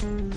Bye.